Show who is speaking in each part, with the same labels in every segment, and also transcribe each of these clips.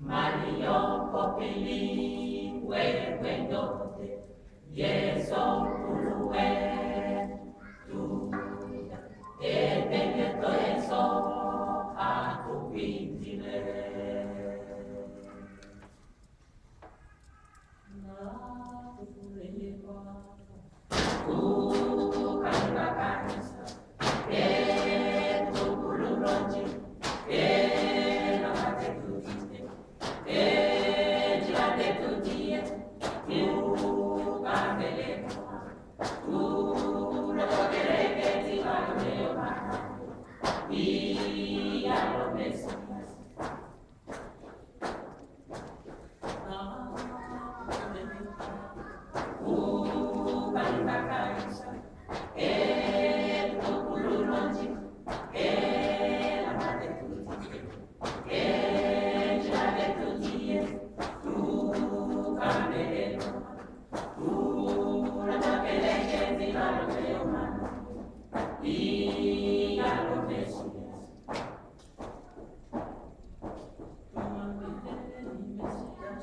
Speaker 1: Mario popili wewe ndote Yeso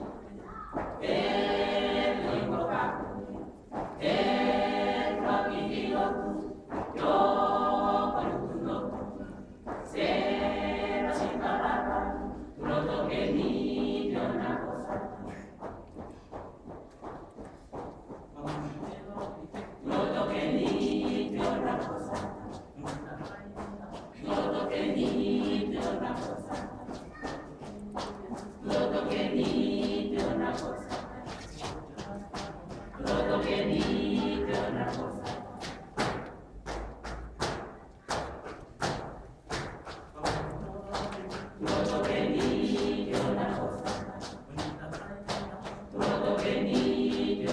Speaker 1: Yes.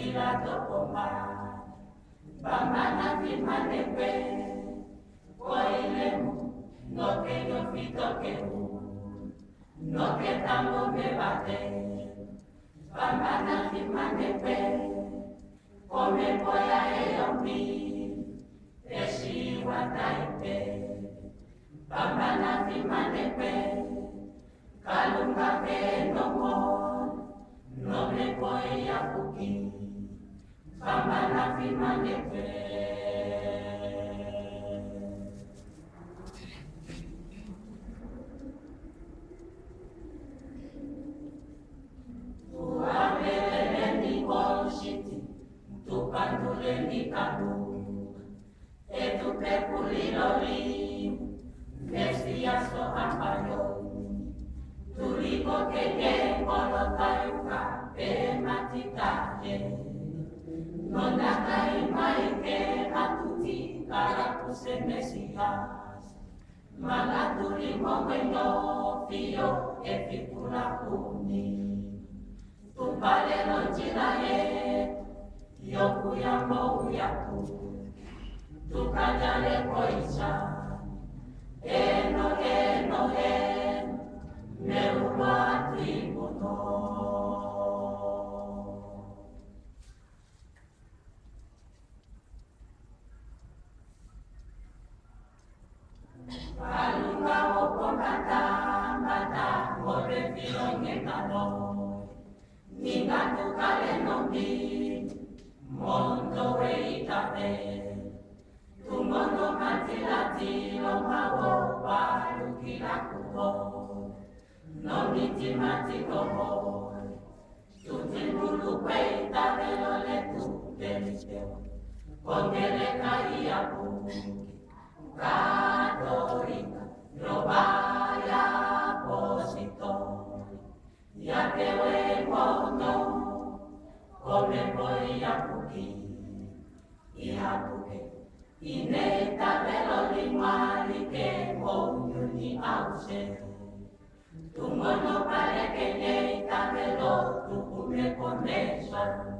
Speaker 1: tilakokoma bamana vimalembe koelemu noke yofitokemu noke tango mebate bamana vimalembe komepoya eyombi eshiwataipe bamana vimalembe kalunga venongo nomepoeyakuki Tuliko keke kolokai ka pe matitaje. Firmane kwe. Tuambeleni bullshit, tupanduleni kabu, etupekuliloli, mesiaso apayo, tuliko keke kolotayuka, pematitaje, nondaka imaike hatuti karakuse mesias, magatuli momeno fio efikula kuni. Tumpalelo njira yetu yokuyamo uyaku tukajale koisha eno eno eno meuwa tribuno porque recaía católica, global apóstol, ya que el mundo, come podía puki, y a apuke, y neta velo limali que moño ni ausencia. Tu mono pare que neta velo tu cumple con eso.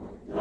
Speaker 1: No.